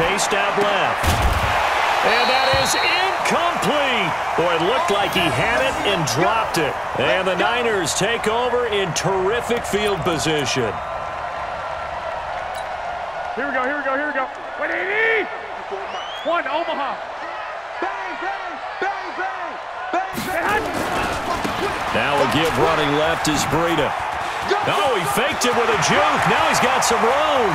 chased out left. And that is incomplete. Boy, it looked like he had it and dropped it. And the Niners take over in terrific field position. Here we go, here we go, here we go. 180! One, Omaha. Now a give running left is Breida. Oh, he faked it with a juke. Now he's got some room.